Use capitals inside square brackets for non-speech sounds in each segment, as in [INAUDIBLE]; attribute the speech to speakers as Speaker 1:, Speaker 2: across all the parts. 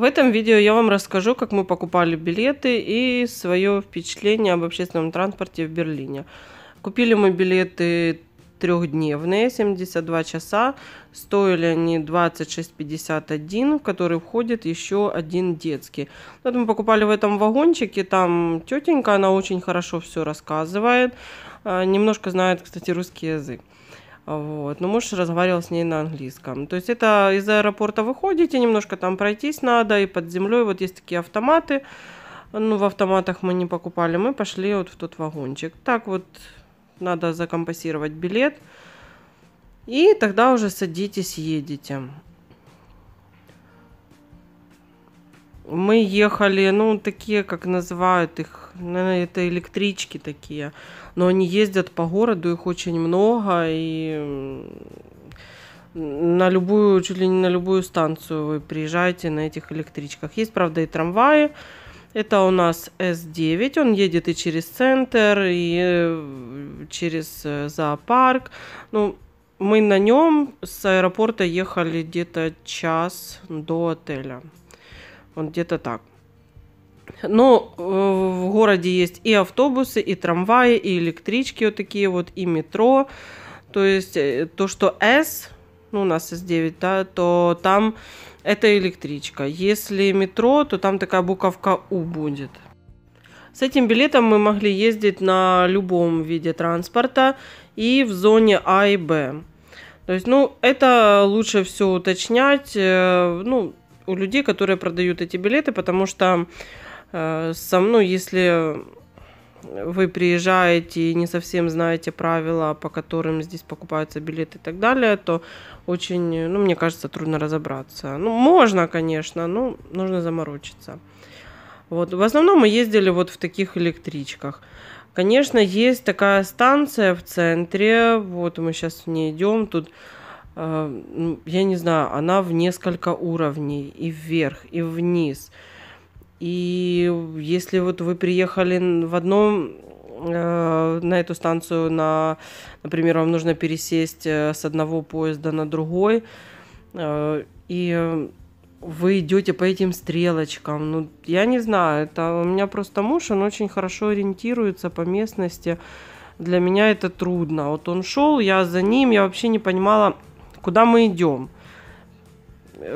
Speaker 1: В этом видео я вам расскажу, как мы покупали билеты и свое впечатление об общественном транспорте в Берлине. Купили мы билеты трехдневные, 72 часа. Стоили они 26,51, в который входит еще один детский. Вот мы покупали в этом вагончике, там тетенька, она очень хорошо все рассказывает. А, немножко знает, кстати, русский язык. Вот. Но муж разговаривал с ней на английском. То есть это из аэропорта выходите, немножко там пройтись надо, и под землей вот есть такие автоматы. Ну, в автоматах мы не покупали, мы пошли вот в тот вагончик. Так вот надо закомпасировать билет. И тогда уже садитесь, едете. Мы ехали, ну, такие, как называют их, наверное, это электрички такие. Но они ездят по городу, их очень много, и на любую, чуть ли не на любую станцию вы приезжаете на этих электричках. Есть, правда, и трамваи. Это у нас С9, он едет и через центр, и э, через э, зоопарк. Ну, мы на нем с аэропорта ехали где-то час до отеля. Вот где-то так. Но э, в городе есть и автобусы, и трамваи, и электрички вот такие вот, и метро. То есть э, то, что С, ну у нас С9, да, то там это электричка. Если метро, то там такая буковка У будет. С этим билетом мы могли ездить на любом виде транспорта и в зоне А и Б. То есть, ну, это лучше все уточнять, э, ну, у людей, которые продают эти билеты, потому что э, сам, ну, если вы приезжаете и не совсем знаете правила, по которым здесь покупаются билеты и так далее, то очень, ну, мне кажется, трудно разобраться. Ну, можно, конечно, но нужно заморочиться. Вот. В основном мы ездили вот в таких электричках. Конечно, есть такая станция в центре, вот мы сейчас в ней идем, тут, э, я не знаю, она в несколько уровней, и вверх, и вниз. И если вот вы приехали в одном э, на эту станцию, на, например, вам нужно пересесть э, с одного поезда на другой, э, и вы идете по этим стрелочкам. Ну, я не знаю, это у меня просто муж, он очень хорошо ориентируется по местности. Для меня это трудно. Вот он шел, я за ним, я вообще не понимала, куда мы идем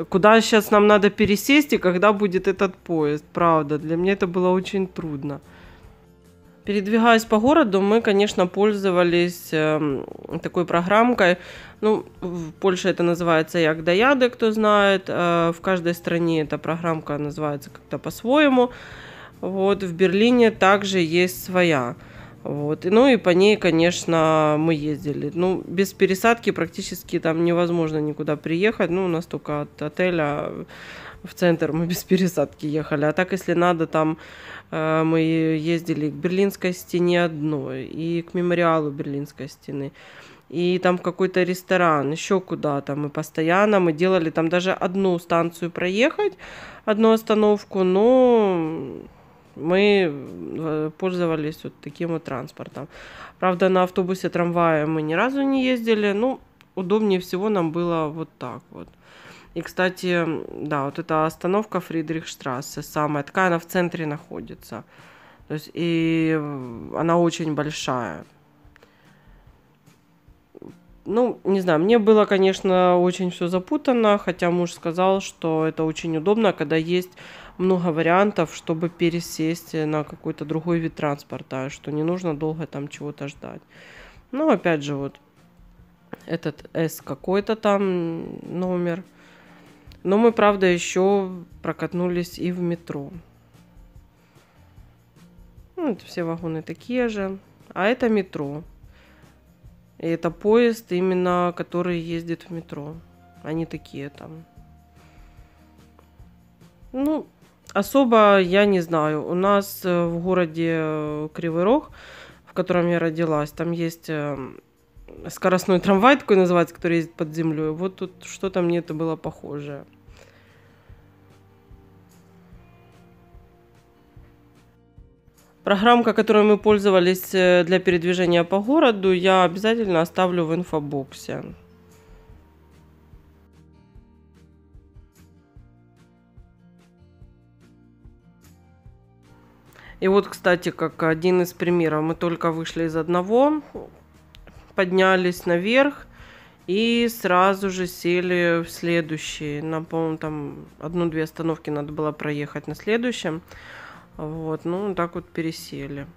Speaker 1: куда сейчас нам надо пересесть и когда будет этот поезд. Правда, для меня это было очень трудно. Передвигаясь по городу, мы, конечно, пользовались э, такой программкой. Ну, в Польше это называется Як да Яды, кто знает. Э, в каждой стране эта программка называется как-то по-своему. Вот в Берлине также есть своя. Вот. Ну и по ней, конечно, мы ездили. Ну, без пересадки практически там невозможно никуда приехать. Ну, у нас только от отеля в центр мы [LAUGHS] без пересадки ехали. А так, если надо, там э, мы ездили к Берлинской стене одной и к мемориалу Берлинской стены. И там в какой-то ресторан, еще куда-то. Мы постоянно, мы делали там даже одну станцию проехать, одну остановку, но мы э, пользовались вот таким вот транспортом. Правда, на автобусе, трамвае мы ни разу не ездили. Ну, удобнее всего нам было вот так вот. И, кстати, да, вот эта остановка Фридрихштрассе самая, такая она в центре находится. То есть, и она очень большая. Ну, не знаю, мне было, конечно, очень все запутано, хотя муж сказал, что это очень удобно, когда есть много вариантов, чтобы пересесть на какой-то другой вид транспорта, что не нужно долго там чего-то ждать. Ну, опять же, вот этот S какой-то там номер. Но мы, правда, еще прокатнулись и в метро. Ну, это все вагоны такие же. А это метро. И это поезд именно, который ездит в метро. Они такие там. Ну, Особо я не знаю. У нас э, в городе э, Кривый Рог, в котором я родилась, там есть э, скоростной трамвай такой называется, который ездит под землей. Вот тут что-то мне это было похожее. Программка, которой мы пользовались для передвижения по городу, я обязательно оставлю в инфобоксе. И вот, кстати, как один из примеров, мы только вышли из одного, поднялись наверх и сразу же сели в следующий. Нам, по-моему, там одну-две остановки надо было проехать на следующем. Вот, ну, так вот пересели.